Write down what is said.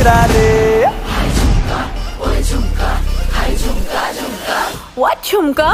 गिरा रे What झुमका